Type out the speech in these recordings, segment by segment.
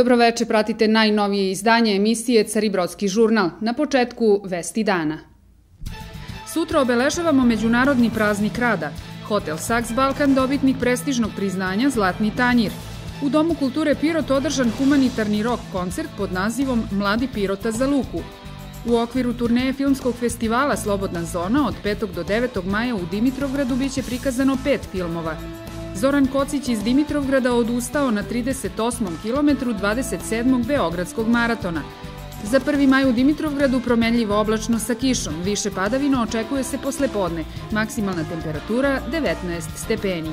Dobroveče, pratite najnovije izdanje emisije Caribrodski žurnal. Na početku Vesti dana. Sutra obeležavamo Međunarodni praznik rada. Hotel Saks Balkan dobitnik prestižnog priznanja Zlatni tanjir. U Domu kulture Pirot održan humanitarni rock koncert pod nazivom Mladi Pirota za Luku. U okviru turneje filmskog festivala Slobodna zona od 5. do 9. maja u Dimitrovgradu biće prikazano pet filmova. Zoran Kocić iz Dimitrovgrada odustao na 38. kilometru 27. Beogradskog maratona. Za 1. maj u Dimitrovgradu promenljivo oblačno sa kišom, više padavino očekuje se posle podne, maksimalna temperatura 19 stepeni.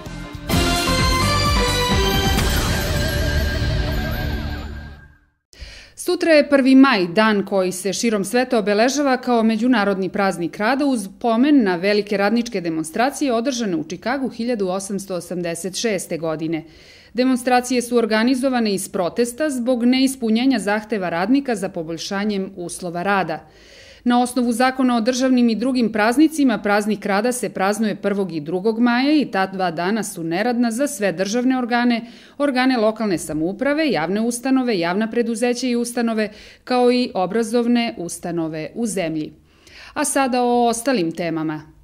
Sutra je 1. maj, dan koji se širom sveta obeležava kao međunarodni praznik rada uz pomen na velike radničke demonstracije održane u Čikagu 1886. godine. Demonstracije su organizovane iz protesta zbog neispunjenja zahteva radnika za poboljšanjem uslova rada. Na osnovu zakona o državnim i drugim praznicima, praznik rada se praznuje 1. i 2. maja i ta dva dana su neradna za sve državne organe, organe lokalne samouprave, javne ustanove, javna preduzeća i ustanove, kao i obrazovne ustanove u zemlji. A sada o ostalim temama.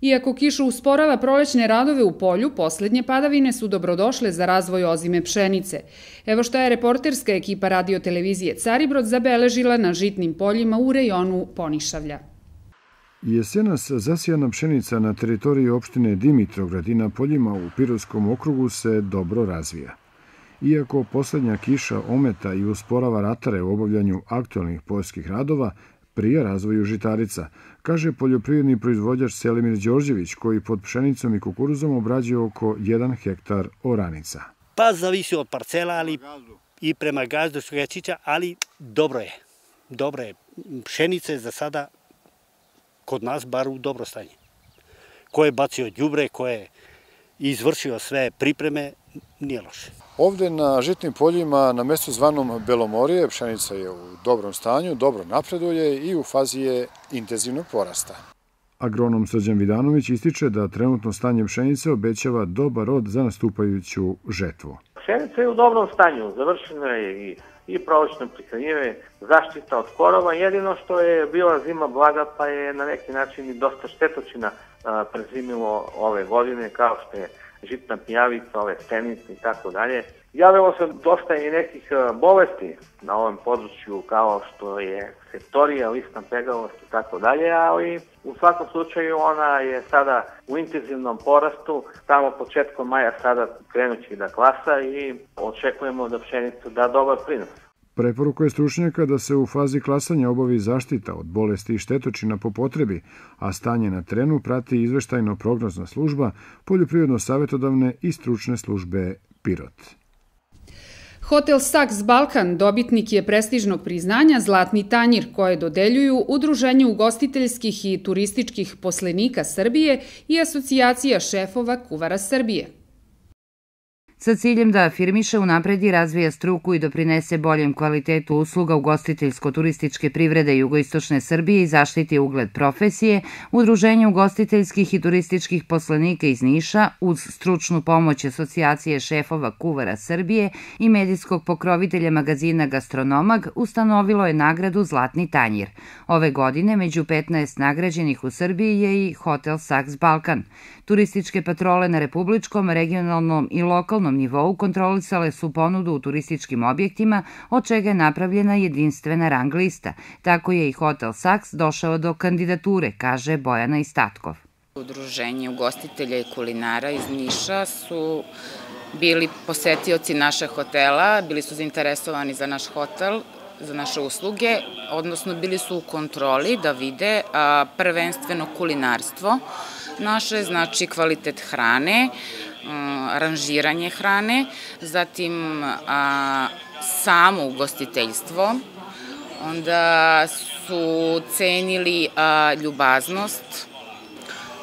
Iako kiša usporava prolećne radove u polju, poslednje padavine su dobrodošle za razvoj ozime pšenice. Evo šta je reporterska ekipa radiotelevizije Caribrod zabeležila na žitnim poljima u rejonu Ponišavlja. Jesenas zasijana pšenica na teritoriji opštine Dimitrograd i na poljima u Pirovskom okrugu se dobro razvija. Iako poslednja kiša ometa i usporava ratare u obavljanju aktualnih poljskih radova, prije razvoju žitarica, kaže poljoprivredni proizvođač Selimir Đorđević, koji pod pšenicom i kukuruzom obrađuje oko 1 hektar oranica. Pa zavisi od parcela, ali i prema gazdu Sugačića, ali dobro je. Dobro je. Pšenice za sada kod nas bar u dobro stanje. Ko je bacio đubre, ko je izvršio sve pripreme, nije loše. Ovde na žitnim poljima, na mestu zvanom Belomorije, pšenica je u dobrom stanju, dobro napreduje i u fazi je intenzivnog porasta. Agronom Srđan Vidanović ističe da trenutno stanje pšenice obećava dobar rod za nastupajuću žetvu. Pšenica je u dobrom stanju, završeno je i i provočno prihranjive, zaštita od korova. Jedino što je bila zima blaga pa je na neki način i dosta štetočina prezimilo ove godine kao što je žitna pijavica, ove stenice i tako dalje. Javilo se dosta i nekih e, bolesti na ovom području kao što je septorija, listna pegavost i tako dalje, ali u svakom slučaju ona je sada u intenzivnom porastu, tamo početkom maja sada krenući da klasa i očekujemo da pšenica da dobar prinos. Preporuka je stručnjaka da se u fazi klasanja obavi zaštita od bolesti i štetočina po potrebi, a stanje na trenu prati izveštajno prognozna služba, poljoprivredno-savetodavne i stručne službe Pirot. Hotel Saks Balkan dobitnik je prestižnog priznanja Zlatni tanjir koje dodeljuju Udruženje ugostiteljskih i turističkih poslenika Srbije i Asocijacija šefova kuvara Srbije sa ciljem da afirmiše, unapredi, razvija struku i doprinese boljem kvalitetu usluga ugostiteljsko-turističke privrede jugoistočne Srbije i zaštiti ugled profesije, Udruženje ugostiteljskih i turističkih poslanika iz Niša uz stručnu pomoć Asocijacije šefova kuvara Srbije i medijskog pokrovitelja magazina Gastronomag ustanovilo je nagradu Zlatni tanjir. Ove godine među 15 nagrađenih u Srbiji je i Hotel Saks Balkan. Turističke patrole na republičkom, regionalnom i lokalnom nivou kontrolisale su ponudu u turističkim objektima, od čega je napravljena jedinstvena rang lista. Tako je i Hotel Saks došao do kandidature, kaže Bojana Istatkov. Udruženje ugostitelja i kulinara iz Niša su bili posetioci našeg hotela, bili su zainteresovani za naš hotel, za naše usluge, odnosno bili su u kontroli da vide prvenstveno kulinarstvo, naše, znači kvalitet hrane, ranžiranje hrane, zatim a, samo ugostiteljstvo, onda su cenili a, ljubaznost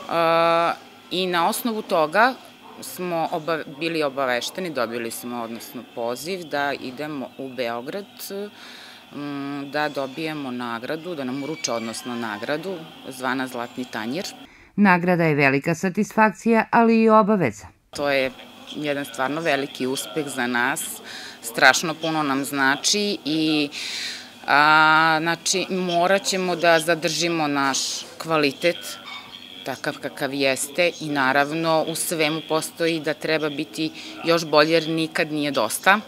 a, i na osnovu toga smo oba, bili obavešteni, dobili smo odnosno poziv da idemo u Beograd da dobijemo nagradu, da nam uruče odnosno nagradu zvana Zlatni tanjir. Nagrada je velika satisfakcija, ali i obaveza. To je jedan stvarno veliki uspeh za nas, strašno puno nam znači i a, znači morat ćemo da zadržimo naš kvalitet takav kakav jeste i naravno u svemu postoji da treba biti još bolje jer nikad nije dosta.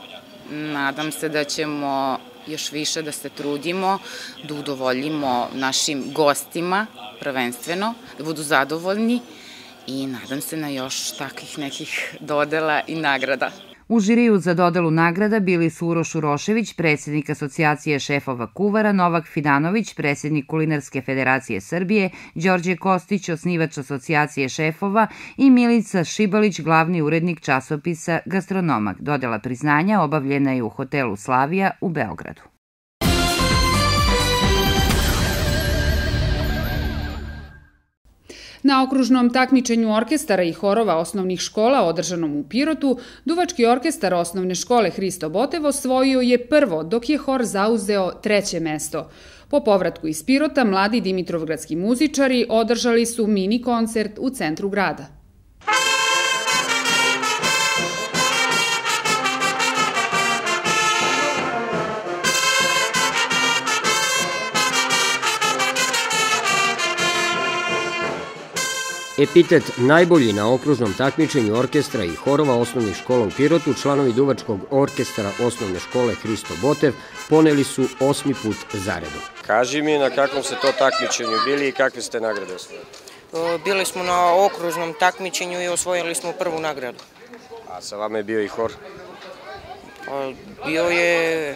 Nadam se da ćemo još više da se trudimo, da udovoljimo našim gostima prvenstveno, da budu zadovoljni i nadam se na još takvih nekih dodela i nagrada. U žiriju za dodelu nagrada bili su Uroš Urošević, predsednik Asocijacije šefova kuvara, Novak Fidanović, predsednik Kulinarske federacije Srbije, Đorđe Kostić, osnivač Asocijacije šefova i Milica Šibalić, glavni urednik časopisa Gastronomak. Dodela priznanja obavljena je u hotelu Slavija u Beogradu. Na okružnom takmičenju orkestara i horova osnovnih škola održanom u Pirotu, Duvački orkestar osnovne škole Hristo Botev osvojio je prvo, dok je hor zauzeo treće mesto. Po povratku iz Pirota, mladi dimitrovgradski muzičari održali su mini koncert u centru grada. Epitet najbolji na okružnom takmičenju orkestra i horova osnovnih škola u Pirotu, članovi Duvačkog orkestra osnovne škole Hristo Botev, poneli su osmi put zaredom. Kaži mi na kakvom ste to takmičenju bili i kakve ste nagrade osvojili? Bili smo na okružnom takmičenju i osvojili smo prvu nagradu. A sa vama je bio i hor? Bio je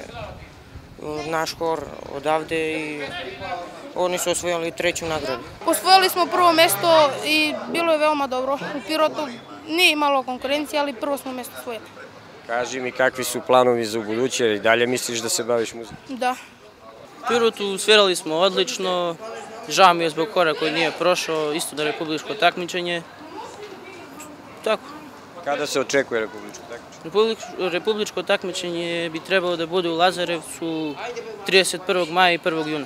naš hor odavde i oni su osvojili treću nagradu. Osvojili smo prvo mesto i bilo je veoma dobro. U Pirotu nije imalo konkurencije, ali prvo smo mesto osvojili. Kaži mi kakvi su planovi za buduće i dalje misliš da se baviš muzikom? Da. U Pirotu svirali smo odlično, žao mi je zbog kora koji nije prošao, isto da republičko takmičenje. Tako. Kada se očekuje republičko takmičenje? Republičko, takmičenje bi trebalo da bude u Lazarevcu 31. maja i 1. juna.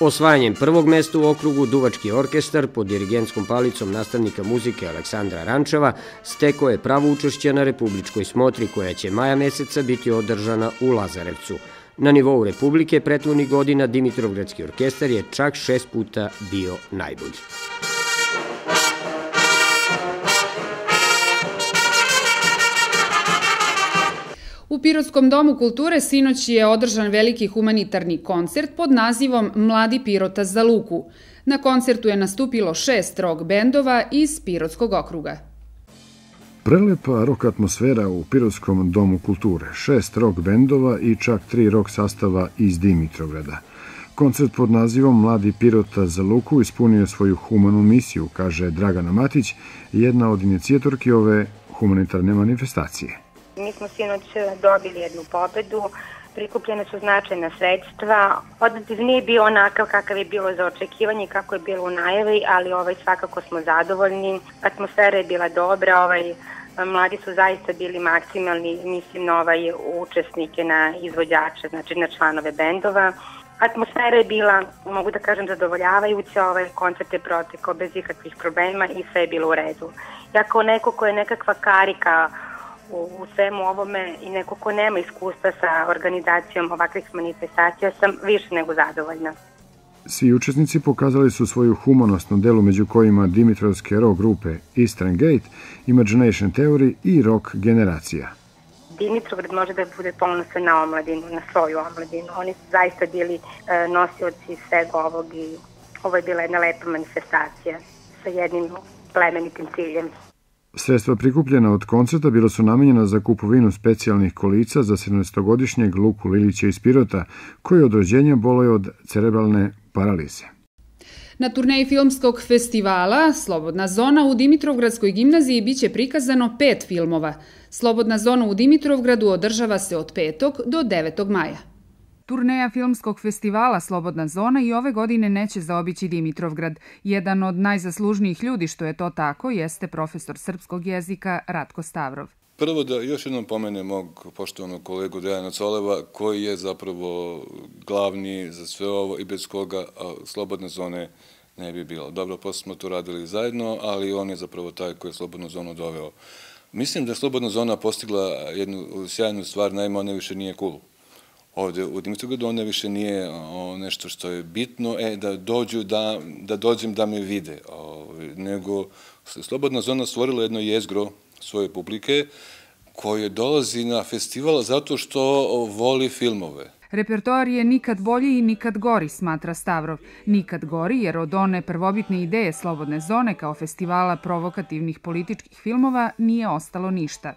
Osvajanjem prvog mesta u okrugu Duvački orkestar pod dirigentskom palicom nastavnika muzike Aleksandra Rančeva steko je pravo učešće na republičkoj smotri koja će maja meseca biti održana u Lazarevcu. Na nivou Republike pretvornih godina Dimitrovgradski orkestar je čak šest puta bio najbolji. U Pirotskom domu kulture sinoć je održan veliki humanitarni koncert pod nazivom Mladi Pirota za Luku. Na koncertu je nastupilo šest rock bendova iz Pirotskog okruga. Prelepa rock atmosfera u Pirotskom domu kulture, šest rock bendova i čak tri rock sastava iz Dimitrovgrada. Koncert pod nazivom Mladi Pirota za Luku ispunio svoju humanu misiju, kaže Dragana Matić, jedna od inicijatorki ove humanitarne manifestacije. Mi smo sinoć dobili jednu pobedu, prikupljene su značajna sredstva. Odaziv nije bio onakav kakav je bilo za očekivanje, kako je bilo u najavi, ali ovaj svakako smo zadovoljni. Atmosfera je bila dobra, ovaj mladi su zaista bili maksimalni, mislim na ovaj učesnike, na izvođače, znači na članove bendova. Atmosfera je bila, mogu da kažem, zadovoljavajuća, ovaj koncert je protekao bez ikakvih problema i sve je bilo u redu. Ja kao neko ko je nekakva karika u, u svemu ovome i neko ko nema iskustva sa organizacijom ovakvih manifestacija sam više nego zadovoljna. Svi učesnici pokazali su svoju humanost na delu među kojima Dimitrovske rock grupe Eastern Gate, Imagination Theory i Rock Generacija. Dimitrovgrad može da bude ponosan na omladinu, na svoju omladinu. Oni su zaista bili e, nosioci svega ovog i ovo je bila jedna lepa manifestacija sa jednim plemenitim ciljem. Sredstva prikupljena od koncerta bila su namenjena za kupovinu specijalnih kolica za 17-godišnjeg Luku Lilića iz Pirota, koji od rođenja boluje od cerebralne paralize. Na turneji filmskog festivala Slobodna zona u Dimitrovgradskoj gimnaziji biće prikazano pet filmova. Slobodna zona u Dimitrovgradu održava se od 5. do 9. maja. Turneja filmskog festivala Slobodna zona i ove godine neće zaobići Dimitrovgrad. Jedan od najzaslužnijih ljudi što je to tako jeste profesor srpskog jezika Ratko Stavrov. Prvo da još jednom pomene mog poštovanog kolegu Dejana Coleva, koji je zapravo glavni za sve ovo i bez koga slobodne zone ne bi bilo. Dobro, posle smo to radili zajedno, ali on je zapravo taj koji je slobodnu zonu doveo Mislim da je Slobodna zona postigla jednu sjajnu stvar, naime ona više nije cool. Ovde u Dimitrovgradu ona više nije o, nešto što je bitno, e, da dođu, da, da dođem da me vide, o, nego Slobodna zona stvorila jedno jezgro svoje publike koje dolazi na festival zato što voli filmove. Repertoar je nikad bolji i nikad gori, smatra Stavrov. Nikad gori jer od one prvobitne ideje Slobodne zone kao festivala provokativnih političkih filmova nije ostalo ništa.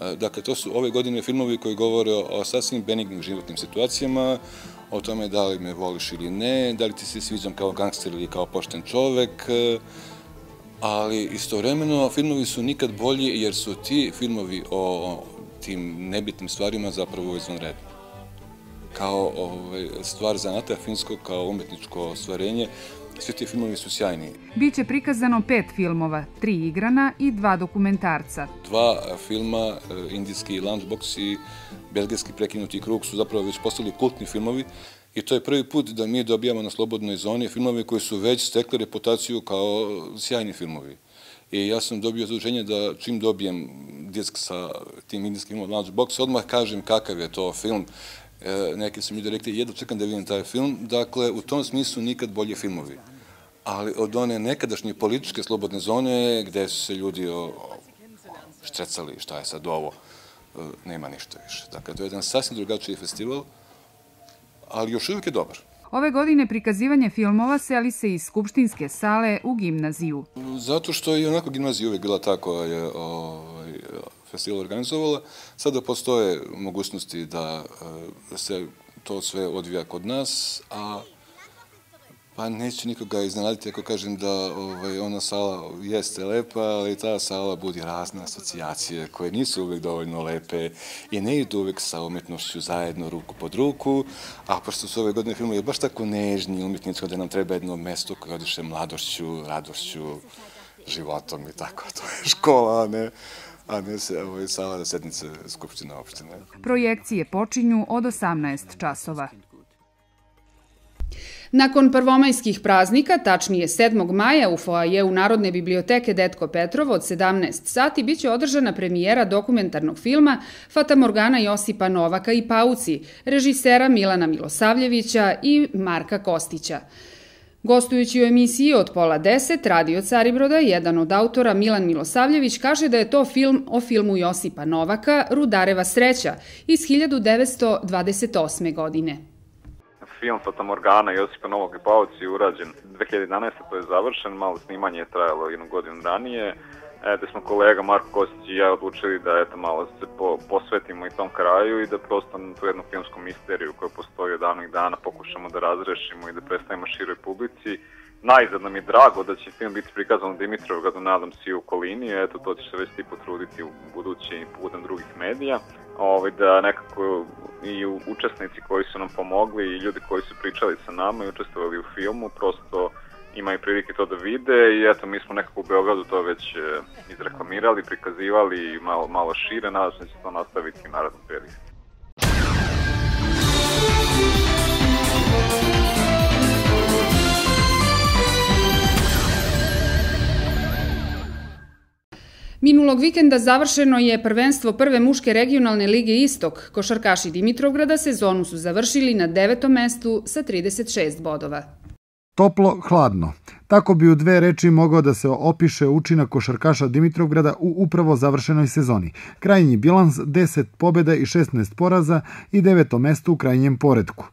Dakle, to su ove godine filmovi koji govore o sasvim benignim životnim situacijama, o tome da li me voliš ili ne, da li ti se sviđam kao gangster ili kao pošten čovek, ali istovremeno filmovi su nikad bolji jer su ti filmovi o tim nebitnim stvarima zapravo izvanredni. Kao ovaj, stvar zanata finskog, kao umetničko ostvarenje, Svi ti filmovi su sjajni. Biće prikazano pet filmova, tri igrana i dva dokumentarca. Dva filma, indijski Lunchbox i belgijski prekinuti krug su zapravo već postali kultni filmovi i to je prvi put da mi dobijamo na slobodnoj zoni filmove koji su već stekli reputaciju kao sjajni filmovi. I ja sam dobio zaduženje da čim dobijem disk sa tim indijskim filmom Lunchbox, odmah kažem kakav je to film, neki su mi rekli, jedno čekam da vidim taj film, dakle, u tom smislu nikad bolje filmovi. Ali od one nekadašnje političke slobodne zone, gde su se ljudi o, o, štrecali šta je sad ovo, nema ništa više. Dakle, to je jedan sasvim drugačiji festival, ali još uvijek je dobar. Ove godine prikazivanje filmova seli se iz Skupštinske sale u gimnaziju. Zato što je onako gimnazija uvijek bila tako je, ovaj, festival organizovala. Sada postoje mogućnosti da se to sve odvija kod nas, a Pa neću nikoga iznenaditi ako kažem da ovaj, ona sala jeste lepa, ali ta sala budi razne asocijacije koje nisu uvek dovoljno lepe i ne idu uvek sa umetnošću zajedno ruku pod ruku, a pošto su ove godine filmovi baš tako nežni umetničko da nam treba jedno mesto koje odiše mladošću, radošću, životom i tako. To je škola, ne a ne se ovo je sala da sednice Skupštine opštine. Projekcije počinju od 18 časova. Nakon prvomajskih praznika, tačnije 7. maja u foaje u Narodne biblioteke Detko Petrov od 17 sati biće održana premijera dokumentarnog filma Fata Morgana Josipa Novaka i Pauci, režisera Milana Milosavljevića i Marka Kostića. Gostujući u emisiji od pola deset, Radio Caribroda, jedan od autora Milan Milosavljević kaže da je to film o filmu Josipa Novaka, Rudareva sreća, iz 1928. godine film Fata Morgana Josipa Novog i Pauci urađen 2011. to je završen, malo snimanje je trajalo jednu godinu ranije, e, da smo kolega Marko Kostić i ja odlučili da eto malo se po, posvetimo i tom kraju i da prosto tu jednu filmsku misteriju koja postoji od davnih dana pokušamo da razrešimo i da predstavimo široj publici. Najzad nam je drago da će film biti prikazan u Dimitrovgradu, nadam se i u okolini, eto to će se već ti potruditi u buduće i putem drugih medija, ovaj, da nekako i učesnici koji su nam pomogli i ljudi koji su pričali sa nama i učestvovali u filmu, prosto imaju prilike to da vide i eto mi smo nekako u Beogradu to već e, izreklamirali, prikazivali malo, malo šire, nadam se da će to nastaviti u narodnom periodu. Minulog vikenda završeno je prvenstvo prve muške regionalne lige Istok. Košarkaši Dimitrovgrada sezonu su završili na devetom mestu sa 36 bodova. Toplo, hladno. Tako bi u dve reči mogao da se opiše učinak košarkaša Dimitrovgrada u upravo završenoj sezoni. Krajnji bilans 10 pobjeda i 16 poraza i deveto mesto u krajnjem poredku.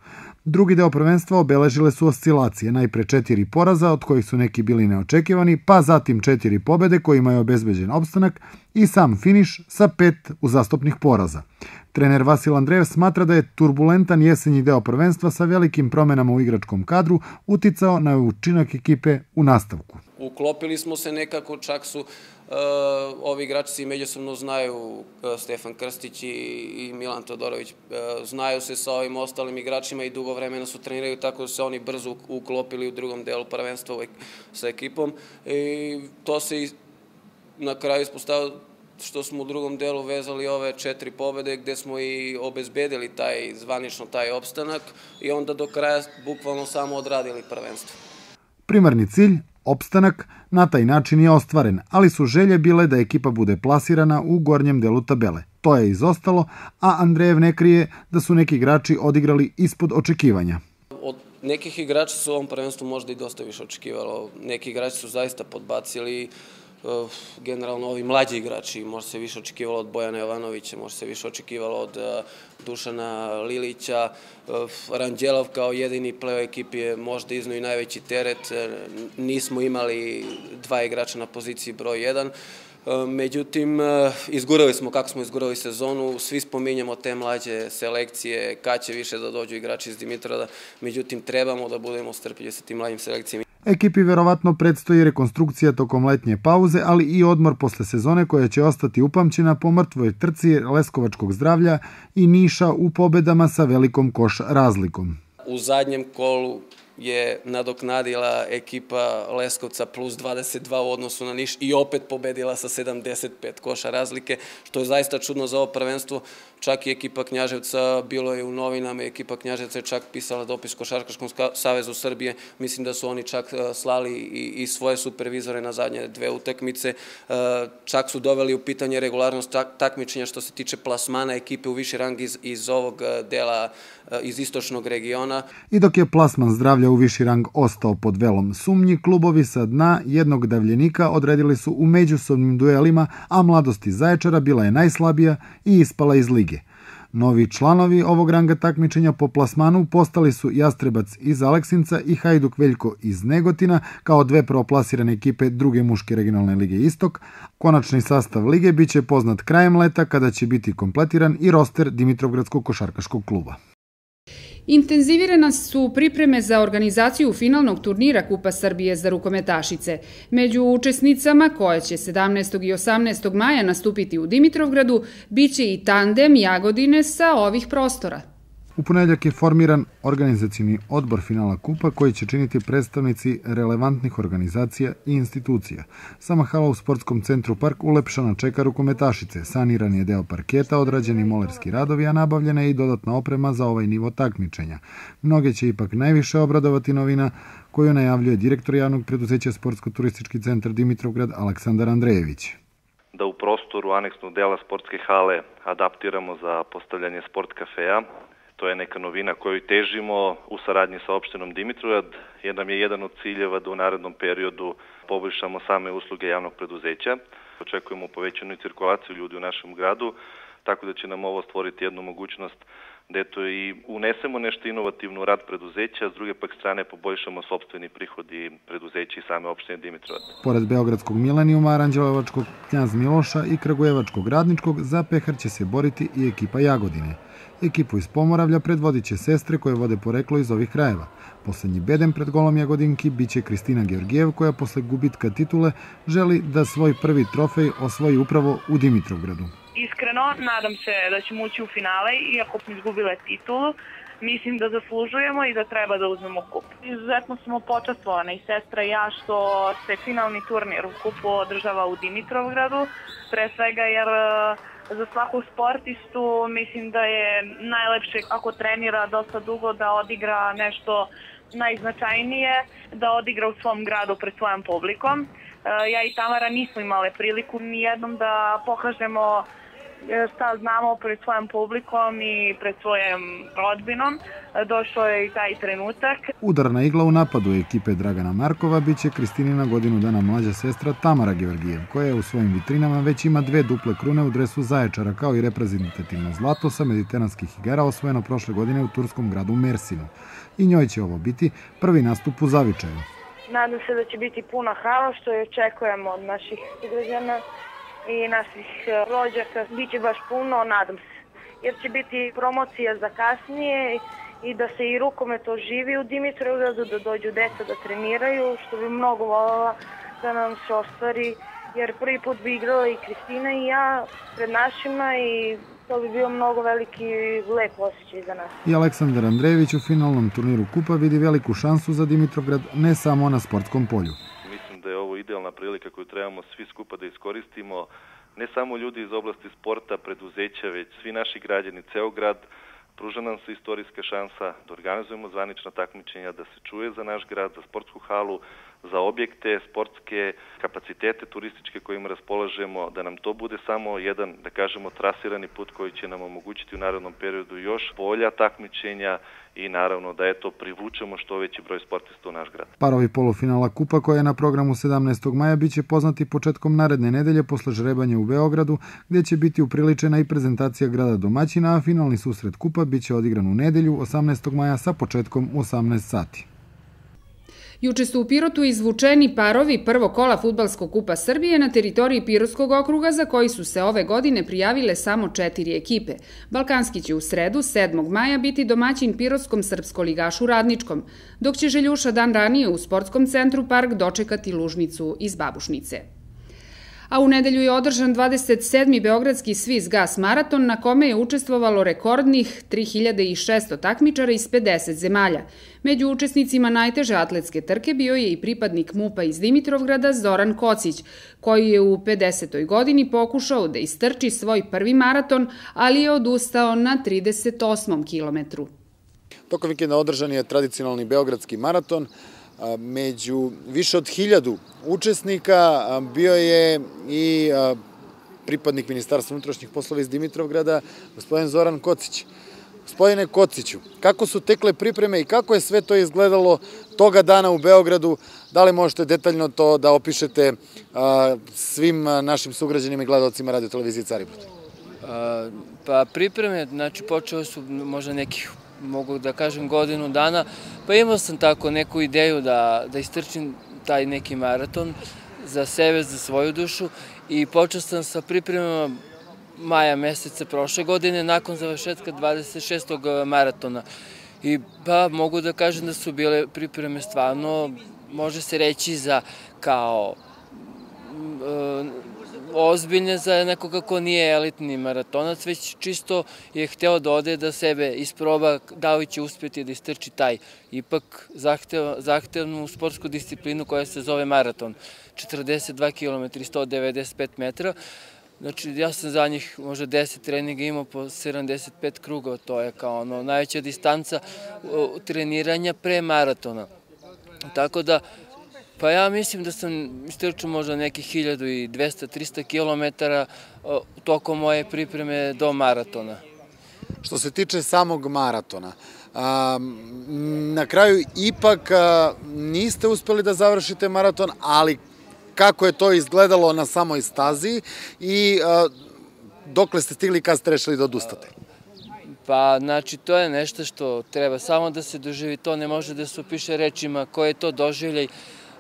Drugi deo prvenstva obeležile su oscilacije, najpre četiri poraza, od kojih su neki bili neočekivani, pa zatim četiri pobede kojima je obezbeđen opstanak i sam finiš sa pet uzastopnih poraza. Trener Vasil Andrejev smatra da je turbulentan jesenji deo prvenstva sa velikim promenama u igračkom kadru uticao na učinak ekipe u nastavku. Uklopili smo se nekako, čak su Uh, ovi igrači međusobno znaju, uh, Stefan Krstić i Milan Todorović, uh, znaju se sa ovim ostalim igračima i dugo vremena su treniraju, tako da se oni brzo uklopili u drugom delu prvenstva sa ekipom. I to se i na kraju ispostavilo što smo u drugom delu vezali ove četiri pobede gde smo i obezbedili taj, zvanično taj opstanak i onda do kraja bukvalno samo odradili prvenstvo. Primarni cilj Opstanak na taj način je ostvaren, ali su želje bile da ekipa bude plasirana u gornjem delu tabele. To je izostalo, a Andrejev ne krije da su neki igrači odigrali ispod očekivanja. Od nekih igrača su u ovom prvenstvu možda i dosta više očekivalo. Neki igrači su zaista podbacili, generalno ovi mlađi igrači, možda se više očekivalo od Bojana Jovanovića, možda se više očekivalo od uh, Dušana Lilića, uh, Ranđelov kao jedini play ekipi je možda iznao i najveći teret, nismo imali dva igrača na poziciji broj 1, Međutim, izgurali smo kako smo izgurali sezonu, svi spominjamo te mlađe selekcije, kad će više da dođu igrači iz Dimitrada, međutim trebamo da budemo strpljivi sa tim mlađim selekcijama. Ekipi verovatno predstoji rekonstrukcija tokom letnje pauze, ali i odmor posle sezone koja će ostati upamćena po mrtvoj trci Leskovačkog zdravlja i Niša u pobedama sa velikom koš razlikom. U zadnjem kolu je nadoknadila ekipa Leskovca plus 22 u odnosu na Niš i opet pobedila sa 75 koša razlike, što je zaista čudno za ovo prvenstvo. Čak i ekipa Knjaževca, bilo je u novinama, ekipa Knjaževca je čak pisala dopis Košarkaškom savezu Srbije. Mislim da su oni čak e, slali i, i svoje supervizore na zadnje dve utakmice. E, čak su doveli u pitanje regularnost takmičenja što se tiče plasmana ekipe u viši rang iz, iz ovog e, dela, iz istočnog regiona. I dok je plasman zdravlja u viši rang ostao pod velom sumnji, klubovi sa dna jednog davljenika odredili su u međusobnim duelima, a mladosti Zaječara bila je najslabija i ispala iz lige. Novi članovi ovog ranga takmičenja po plasmanu postali su Jastrebac iz Aleksinca i Hajduk Veljko iz Negotina kao dve proplasirane ekipe druge muške regionalne lige Istok. Konačni sastav lige biće poznat krajem leta kada će biti kompletiran i roster Dimitrovgradskog košarkaškog kluba. Intenzivirane su pripreme za organizaciju finalnog turnira Kupa Srbije za rukometašice. Među učesnicama, koje će 17. i 18. maja nastupiti u Dimitrovgradu, biće i tandem Jagodine sa ovih prostora. U ponedljak je formiran organizacijni odbor finala kupa koji će činiti predstavnici relevantnih organizacija i institucija. Sama hala u sportskom centru Park ulepšana čeka rukometašice, saniran je deo parketa, odrađeni molerski radovi, a nabavljena je i dodatna oprema za ovaj nivo takmičenja. Mnoge će ipak najviše obradovati novina koju najavljuje direktor javnog preduzeća Sportsko-turistički centar Dimitrovgrad Aleksandar Andrejević da u prostoru aneksnog dela sportske hale adaptiramo za postavljanje sport kafeja, To je neka novina koju težimo u saradnji sa opštinom Dimitrovgrad, jer nam je jedan od ciljeva da u narednom periodu poboljšamo same usluge javnog preduzeća. Očekujemo povećanu cirkulaciju ljudi u našem gradu, tako da će nam ovo stvoriti jednu mogućnost da eto i unesemo nešto inovativno u rad preduzeća, s druge pak strane poboljšamo sobstveni prihodi preduzeća i same opštine Dimitrovac. Pored Beogradskog Milenijuma, Aranđelovačkog Knjaz Miloša i Kragujevačkog Radničkog, za pehar će se boriti i ekipa Jagodine. Ekipu iz Pomoravlja predvodit će sestre koje vode poreklo iz ovih krajeva. Poslednji bedem pred golom Jagodinki biće Kristina Georgijev koja posle gubitka titule želi da svoj prvi trofej osvoji upravo u Dimitrovgradu. Iskreno, nadam se da ćemo ući u finale, iako smo izgubile titulu. Mislim da zaslužujemo i da treba da uzmemo kup. Izuzetno smo počastvovane i sestra i ja što se finalni turnir u kupu održava u Dimitrovgradu, pre svega jer za svaku sportistu mislim da je najlepše ako trenira dosta dugo da odigra nešto najznačajnije, da odigra u svom gradu pred svojom publikom. E, ja i Tamara nismo imale priliku ni jednom da pokažemo šta znamo pred svojom publikom i pred svojom rodbinom. Došao je i taj trenutak. Udarna igla u napadu ekipe Dragana Markova biće Kristinina godinu dana mlađa sestra Tamara Georgijev, koja u svojim vitrinama već ima dve duple krune u dresu Zaječara, kao i reprezentativno zlato sa mediteranskih igara osvojeno prošle godine u turskom gradu Mersinu. I njoj će ovo biti prvi nastup u Zavičaju. Nadam se da će biti puna hala, što je očekujemo od naših građana i naših e, rođaka. Biće baš puno, nadam se. Jer će biti promocija za kasnije i da se i rukomet oživi u Dimitrovgradu, da dođu deca da treniraju, što bi mnogo voljela da nam se ostvari. Jer prvi put bi igrala i Kristina i ja pred našima i to bi bio mnogo veliki lep osjećaj za nas. I Aleksandar Andrejević u finalnom turniru Kupa vidi veliku šansu za Dimitrovgrad ne samo na sportskom polju idealna prilika koju trebamo svi skupa da iskoristimo, ne samo ljudi iz oblasti sporta, preduzeća, već svi naši građani, ceo grad, pruža nam se istorijska šansa da organizujemo zvanična takmičenja, da se čuje za naš grad, za sportsku halu, za objekte, sportske kapacitete turističke kojima raspolažemo, da nam to bude samo jedan, da kažemo, trasirani put koji će nam omogućiti u narodnom periodu još bolja takmičenja i naravno da eto privučemo što veći broj sportista u naš grad. Parovi polufinala Kupa koja je na programu 17. maja biće poznati početkom naredne nedelje posle žrebanja u Beogradu, gde će biti upriličena i prezentacija grada domaćina, a finalni susret Kupa biće odigran u nedelju 18. maja sa početkom u 18 sati. Juče su u Pirotu izvučeni parovi prvo kola Futbalskog kupa Srbije na teritoriji Pirotskog okruga za koji su se ove godine prijavile samo četiri ekipe. Balkanski će u sredu, 7. maja, biti domaćin Pirotskom srpsko-ligašu Radničkom, dok će Željuša dan ranije u sportskom centru Park dočekati Lužnicu iz Babušnice a u nedelju je održan 27. Beogradski Swiss Gas maraton na kome je učestvovalo rekordnih 3600 takmičara iz 50 zemalja. Među učesnicima najteže atletske trke bio je i pripadnik MUPA iz Dimitrovgrada Zoran Kocić, koji je u 50. godini pokušao da istrči svoj prvi maraton, ali je odustao na 38. kilometru. Tokom vikenda održan je tradicionalni Beogradski maraton, Među više od hiljadu učesnika bio je i pripadnik Ministarstva unutrašnjih poslova iz Dimitrovgrada, gospodin Zoran Kocić. Gospodine Kociću, kako su tekle pripreme i kako je sve to izgledalo toga dana u Beogradu? Da li možete detaljno to da opišete svim našim sugrađanima i gledalcima radio televizije Caribrod? Pa pripreme, znači počeo su možda nekih mogu da kažem godinu dana, pa imao sam tako neku ideju da, da istrčim taj neki maraton za sebe, za svoju dušu i počeo sam sa pripremama maja meseca prošle godine nakon završetka 26. maratona. I pa mogu da kažem da su bile pripreme stvarno, može se reći za kao ozbiljne za nekoga ko nije elitni maratonac, već čisto je hteo da ode da sebe isproba da li će uspjeti da istrči taj ipak zahtevnu sportsku disciplinu koja se zove maraton. 42 km, 195 metara. Znači, ja sam za njih možda 10 treninga imao po 75 kruga, to je kao ono najveća distanca treniranja pre maratona. Tako da, Pa ja mislim da sam istrčao možda nekih 1200-300 km tokom moje pripreme do maratona. Što se tiče samog maratona, na kraju ipak niste uspeli da završite maraton, ali kako je to izgledalo na samoj stazi i dokle ste stigli kad ste rešili da odustate? Pa, znači, to je nešto što treba samo da se doživi, to ne može da se opiše rečima koje je to doživljaj,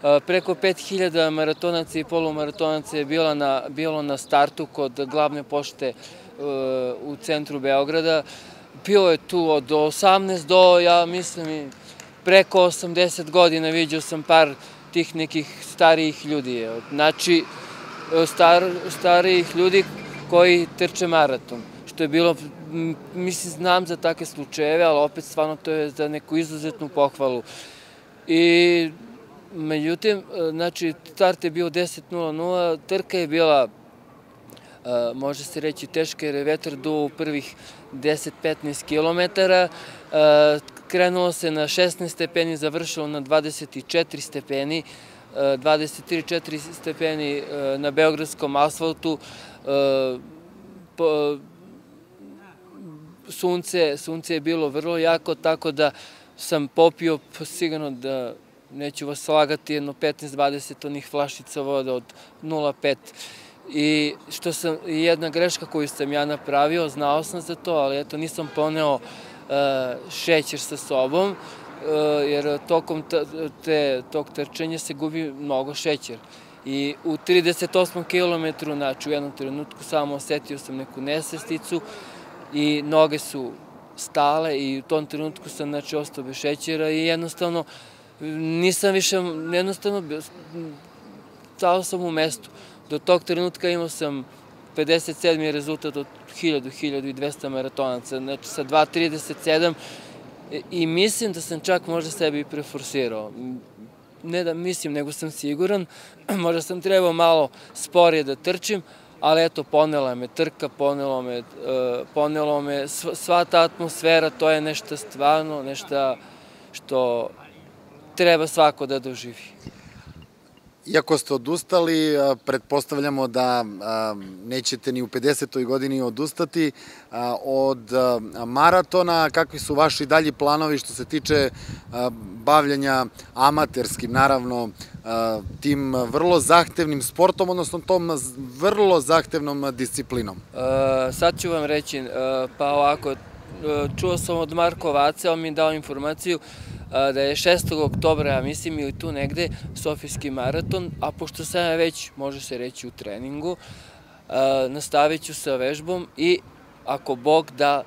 Preko 5000 maratonaca i polumaratonaca je bilo na, bilo na startu kod glavne pošte u centru Beograda. Bilo je tu od 18 do, ja mislim, preko 80 godina vidio sam par tih nekih starijih ljudi. Znači, star, starijih ljudi koji trče maraton. Što je bilo, mislim, znam za takve slučajeve, ali opet stvarno to je za neku izuzetnu pohvalu. I Međutim, e, znači, start je bio 10.00, trka je bila, e, može se reći, teška jer je vetar do prvih 10-15 km. E, krenulo se na 16 stepeni, završilo na 24 stepeni, 23-4 stepeni na beogradskom asfaltu. Sunce, sunce je bilo vrlo jako, tako da sam popio sigurno da neću vas slagati, jedno 15-20 onih flašica vode od 0,5 i što sam, jedna greška koju sam ja napravio, znao sam za to, ali eto nisam poneo uh, šećer sa sobom, uh, jer tokom te, tog trčenja se gubi mnogo šećer. I u 38 km, znači u jednom trenutku samo osetio sam neku nesesticu i noge su stale i u tom trenutku sam znači ostao bez šećera i jednostavno uh, nisam više, jednostavno, stao sam u mestu. Do tog trenutka imao sam 57. rezultat od 1000-1200 maratonaca, znači sa 2.37 i mislim da sam čak možda sebi preforsirao. Ne da mislim, nego sam siguran, možda sam trebao malo sporije da trčim, ali eto, ponela me trka, ponelo me, uh, ponelo me sva ta atmosfera, to je nešto stvarno, nešto što treba svako da doživi. Iako ste odustali, pretpostavljamo da nećete ni u 50. godini odustati od maratona. Kakvi su vaši dalji planovi što se tiče bavljanja amaterskim, naravno, tim vrlo zahtevnim sportom, odnosno tom vrlo zahtevnom disciplinom? Sad ću vam reći, pa ovako, čuo sam od Marko Vace, on mi dao informaciju da je 6. oktobra, mislim, ili tu negde, Sofijski maraton, a pošto sam ja već, može se reći, u treningu, nastavit ću sa vežbom i ako Bog da,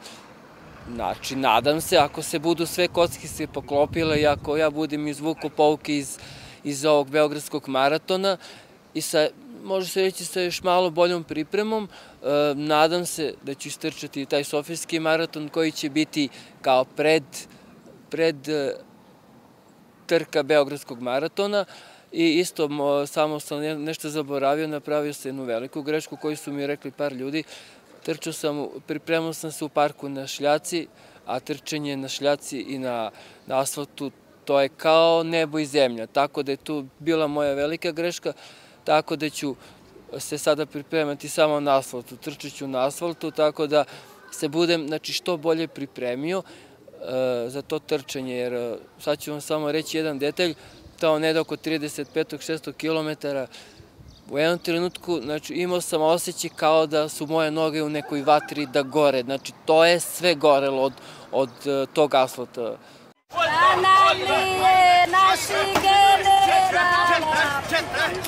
znači, nadam se, ako se budu sve kocki se poklopile i ako ja budem izvuko pouke iz, iz ovog Beogradskog maratona i sa može se reći sa još malo boljom pripremom. nadam se da ću istrčati taj Sofijski maraton koji će biti kao pred, pred trka Beogradskog maratona i isto samo sam nešto zaboravio, napravio sam jednu veliku grešku koju su mi rekli par ljudi. Trčao sam, pripremao sam se u parku na šljaci, a trčanje na šljaci i na, na asfaltu to je kao nebo i zemlja, tako da je tu bila moja velika greška, tako da ću se sada pripremati samo na asfaltu, trčat ću na asfaltu, tako da se budem znači, što bolje pripremio za to trčanje, jer e, sad ću vam samo reći jedan detalj, tamo neda oko 35. 600 km, u jednom trenutku znači, imao sam osjećaj kao da su moje noge u nekoj vatri da gore, znači to je sve gorelo od, od e, tog asfalta. Nam nije naši generala,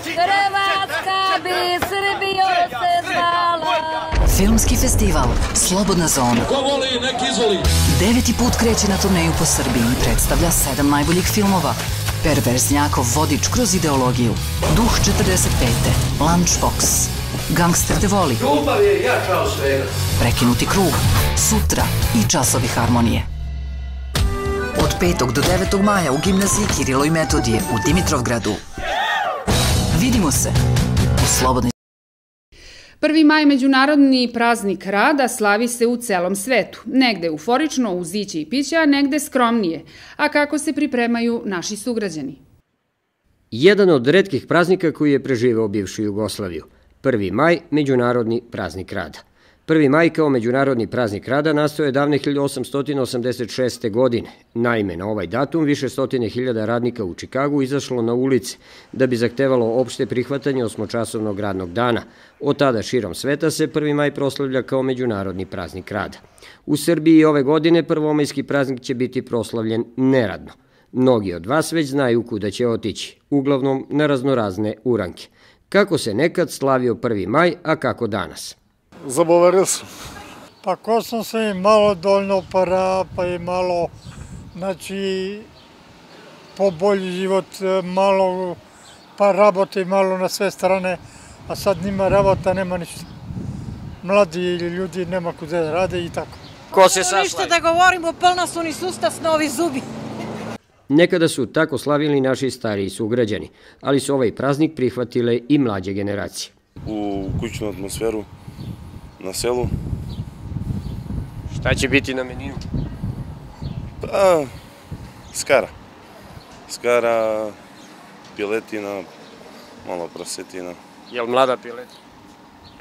Hrvatska bi Srbijo se zvala. Filmski festival Slobodna zona. Ko voli, nek izvoli. Deveti put kreće na turneju po Srbiji i predstavlja sedam najboljih filmova. Perverznjakov vodič kroz ideologiju. Duh 45. Lunchbox. Gangster te voli. Ljubav je jača od svega. Prekinuti krug. Sutra i časovi harmonije. Od 5. do 9. maja u gimnaziji Kirilo i Metodije u Dimitrovgradu. Vidimo se u Slobodnoj 1. maj Međunarodni praznik rada slavi se u celom svetu, negde euforično uz iće i piće, a negde skromnije. A kako se pripremaju naši sugrađani? Jedan od redkih praznika koji je preživao bivšu Jugoslaviju. 1. maj, Međunarodni praznik rada. 1. maj kao međunarodni praznik rada nastao je davne 1886. godine. Naime, na ovaj datum više stotine hiljada radnika u Čikagu izašlo na ulice da bi zahtevalo opšte prihvatanje osmočasovnog radnog dana. Od tada širom sveta se 1. maj proslavlja kao međunarodni praznik rada. U Srbiji ove godine prvomajski praznik će biti proslavljen neradno. Mnogi od vas već znaju kuda će otići, uglavnom na raznorazne uranke. Kako se nekad slavio 1. maj, a kako danas? Zaboravio sam. Pa ko sam se i malo doljno para, pa i malo, znači, po bolji život, malo, pa rabote i malo na sve strane, a sad nima rabota, nema ništa. Mladi ili ljudi nema kude da rade i tako. Ko se saslavi? Ništa da govorimo, polna su ni sustas novi zubi. Nekada su tako slavili naši stariji sugrađani, ali su ovaj praznik prihvatile i mlađe generacije. U kućnu atmosferu na selu. Šta će biti na meniju? Pa, skara. Skara, piletina, malo prasetina. Jel mlada piletina?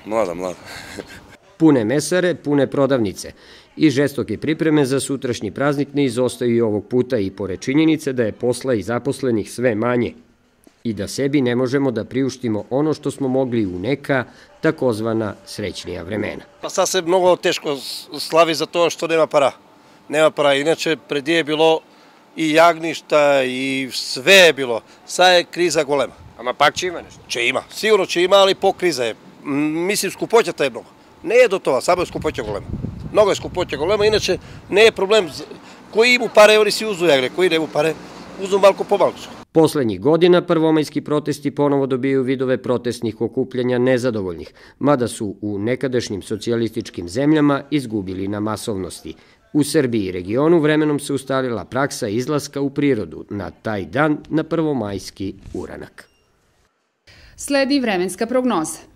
Mlada, mlada. pune mesare, pune prodavnice i žestoke pripreme za sutrašnji praznik ne izostaju i ovog puta i pored činjenice da je posla i zaposlenih sve manje i da sebi ne možemo da priuštimo ono što smo mogli u neka takozvana srećnija vremena. Pa sad se mnogo teško slavi za to što nema para. Nema para, inače pred je bilo i jagništa i sve je bilo. Sad je kriza golema. Ama pak će ima nešto? Će ima, sigurno će ima, ali po kriza je. Mislim, skupoća ta je mnogo. Ne je do toga, samo je skupoća golema. Mnogo je skupoća golema, inače ne je problem. Koji imu pare, oni si uzu jagre, koji ne imu pare, uzu malko po malko. Poslednjih godina prvomajski protesti ponovo dobijaju vidove protestnih okupljanja nezadovoljnih, mada su u nekadašnjim socijalističkim zemljama izgubili na masovnosti. U Srbiji i regionu vremenom se ustalila praksa izlaska u prirodu na taj dan na prvomajski uranak. Sledi vremenska prognoza.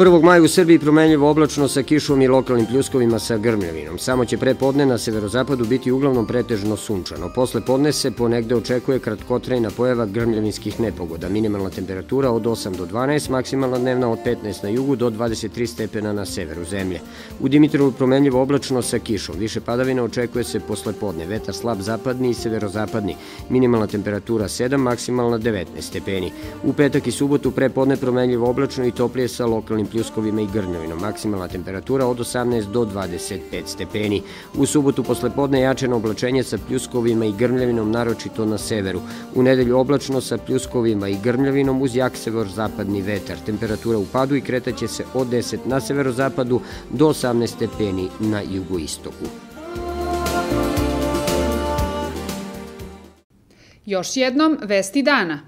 1. maja u Srbiji promenljivo oblačno sa kišom i lokalnim pljuskovima sa grmljavinom. Samo će pre podne na severozapadu biti uglavnom pretežno sunčano. Posle podne se ponegde očekuje kratkotrajna pojava grmljavinskih nepogoda. Minimalna temperatura od 8 do 12, maksimalna dnevna od 15 na jugu do 23 stepena na severu zemlje. U Dimitrovu promenljivo oblačno sa kišom. Više padavina očekuje se posle podne. Vetar slab zapadni i severozapadni. Minimalna temperatura 7, maksimalna 19 stepeni. U petak i subotu pre podne promenljivo oblačno i toplije sa lokalnim pljuskovima i grnjovinom. Maksimalna temperatura od 18 do 25 stepeni. U subotu posle podne jačeno oblačenje sa pljuskovima i grmljavinom, naročito na severu. U nedelju oblačno sa pljuskovima i grmljavinom uz jak severo-zapadni vetar. Temperatura u padu i kretaće se od 10 na severozapadu do 18 stepeni na jugoistoku. Još jednom, vesti dana.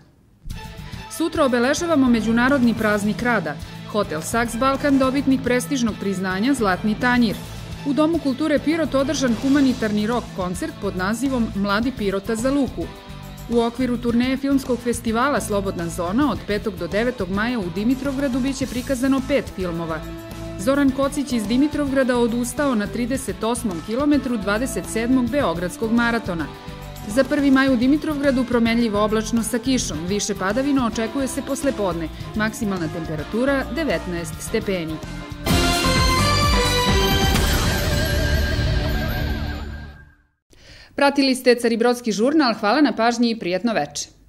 Sutra obeležavamo Međunarodni praznik rada. Hotel Saks Balkan dobitnik prestižnog priznanja Zlatni tanjir. U Domu kulture Pirot održan humanitarni rock koncert pod nazivom Mladi Pirota za Luku. U okviru turneje filmskog festivala Slobodna zona od 5. do 9. maja u Dimitrovgradu biće prikazano pet filmova. Zoran Kocić iz Dimitrovgrada odustao na 38. kilometru 27. Beogradskog maratona – Za 1. maj u Dimitrovgradu promenljivo oblačno sa kišom. Više padavina očekuje se posle podne. Maksimalna temperatura 19 stepeni. Pratili ste Caribrodski žurnal, hvala na pažnji i prijetno veče.